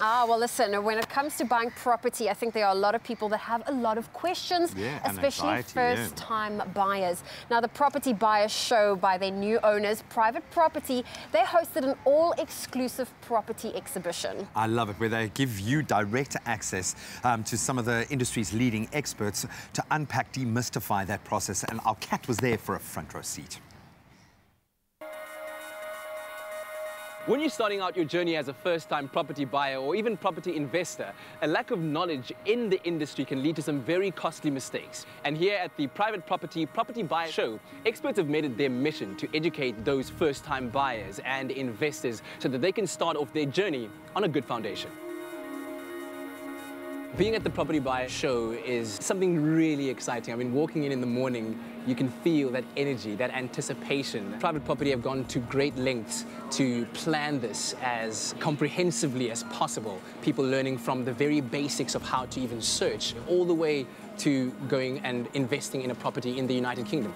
Ah, well, listen, when it comes to buying property, I think there are a lot of people that have a lot of questions, Yeah, especially first-time buyers. Now, the Property Buyers Show by their new owners, Private Property, they hosted an all-exclusive property exhibition. I love it, where they give you direct access um, to some of the industry's leading experts to unpack, demystify that process. And our Kat was there for a front row seat. When you're starting out your journey as a first-time property buyer or even property investor, a lack of knowledge in the industry can lead to some very costly mistakes. And here at the Private Property Property Buyer Show, experts have made it their mission to educate those first-time buyers and investors so that they can start off their journey on a good foundation. Being at the Property Buyer Show is something really exciting. I mean, walking in in the morning, you can feel that energy, that anticipation. Private Property have gone to great lengths to plan this as comprehensively as possible. People learning from the very basics of how to even search, all the way to going and investing in a property in the United Kingdom.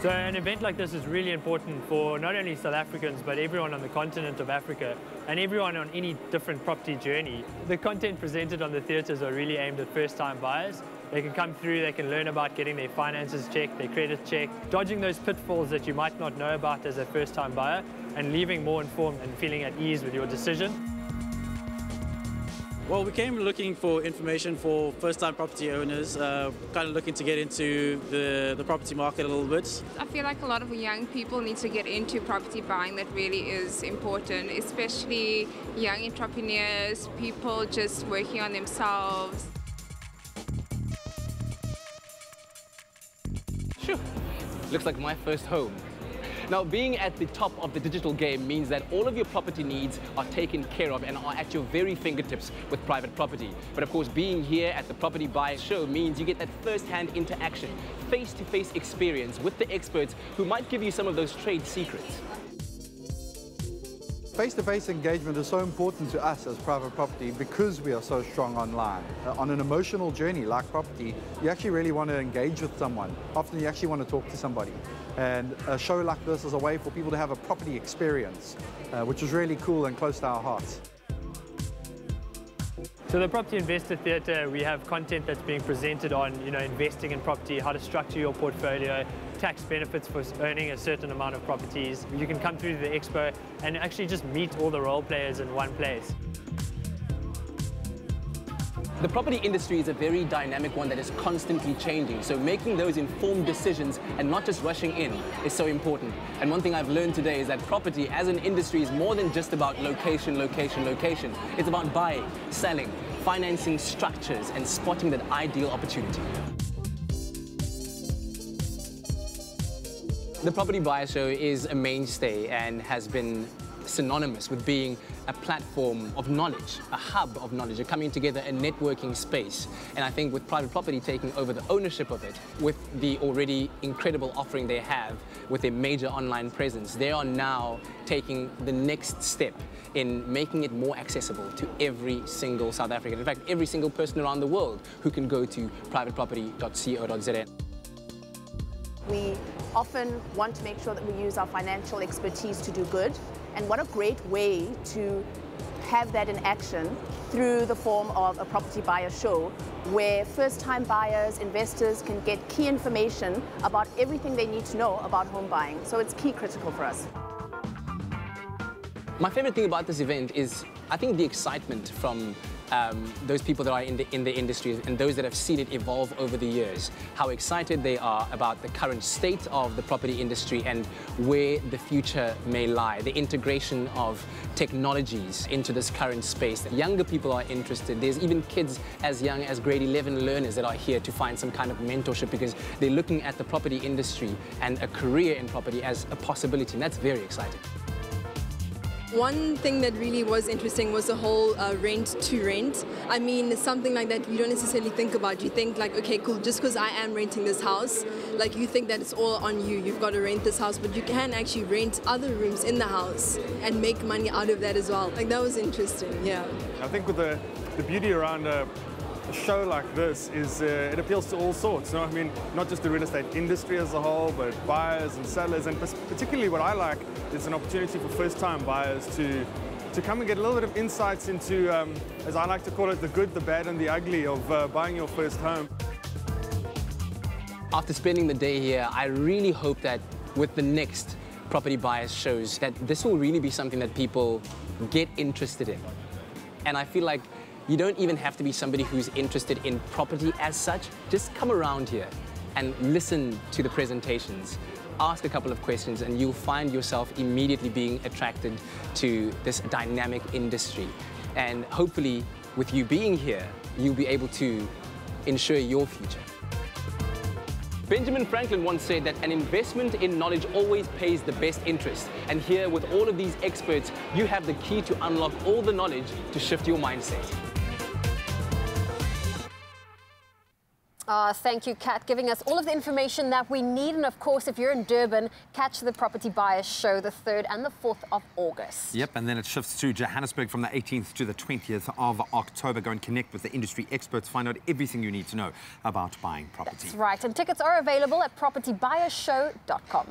So an event like this is really important for not only South Africans, but everyone on the continent of Africa and everyone on any different property journey. The content presented on the theatres are really aimed at first-time buyers. They can come through, they can learn about getting their finances checked, their credit checked, dodging those pitfalls that you might not know about as a first-time buyer, and leaving more informed and feeling at ease with your decision. Well, we came looking for information for first-time property owners, uh, kind of looking to get into the, the property market a little bit. I feel like a lot of young people need to get into property buying. That really is important, especially young entrepreneurs, people just working on themselves. Phew. Looks like my first home. Now, being at the top of the digital game means that all of your property needs are taken care of and are at your very fingertips with private property. But of course, being here at the Property Buyer Show means you get that first-hand interaction, face-to-face experience with the experts who might give you some of those trade secrets. Face-to-face engagement is so important to us as private property because we are so strong online. Uh, on an emotional journey like property, you actually really want to engage with someone. Often you actually want to talk to somebody. And a show like this is a way for people to have a property experience, uh, which is really cool and close to our hearts. So the Property Investor Theatre, we have content that's being presented on, you know, investing in property, how to structure your portfolio, tax benefits for owning a certain amount of properties. You can come through the expo and actually just meet all the role players in one place. The property industry is a very dynamic one that is constantly changing, so making those informed decisions and not just rushing in is so important. And one thing I've learned today is that property as an industry is more than just about location, location, location. It's about buying, selling, financing structures, and spotting that ideal opportunity. The Property Buyer Show is a mainstay and has been synonymous with being a platform of knowledge, a hub of knowledge, a coming together, a networking space. And I think with private property taking over the ownership of it, with the already incredible offering they have, with their major online presence, they are now taking the next step in making it more accessible to every single South African. In fact, every single person around the world who can go to privateproperty.co.za. We often want to make sure that we use our financial expertise to do good. And what a great way to have that in action through the form of a property buyer show where first-time buyers, investors can get key information about everything they need to know about home buying. So it's key critical for us. My favorite thing about this event is, I think, the excitement from um, those people that are in the, in the industry and those that have seen it evolve over the years. How excited they are about the current state of the property industry and where the future may lie. The integration of technologies into this current space. Younger people are interested. There's even kids as young as grade 11 learners that are here to find some kind of mentorship because they're looking at the property industry and a career in property as a possibility. And that's very exciting. One thing that really was interesting was the whole uh, rent to rent. I mean, something like that you don't necessarily think about. You think like, okay, cool, just because I am renting this house, like you think that it's all on you. You've got to rent this house, but you can actually rent other rooms in the house and make money out of that as well. Like that was interesting, yeah. I think with the, the beauty around a, a show like this is uh, it appeals to all sorts. You know, I mean, not just the real estate industry as a whole, but buyers and sellers, and particularly what I like is an opportunity for first-time buyers to to come and get a little bit of insights into, um, as I like to call it, the good, the bad, and the ugly of uh, buying your first home. After spending the day here, I really hope that with the next property buyers shows that this will really be something that people get interested in. And I feel like you don't even have to be somebody who's interested in property as such. Just come around here and listen to the presentations. Ask a couple of questions and you'll find yourself immediately being attracted to this dynamic industry. And hopefully, with you being here, you'll be able to ensure your future. Benjamin Franklin once said that an investment in knowledge always pays the best interest. And here, with all of these experts, you have the key to unlock all the knowledge to shift your mindset. Uh, thank you, Kat, giving us all of the information that we need. And of course, if you're in Durban, catch the Property Buyers Show the 3rd and the 4th of August. Yep, and then it shifts to Johannesburg from the 18th to the 20th of October. Go and connect with the industry experts, find out everything you need to know about buying property. That's right, and tickets are available at propertybuyersshow.com.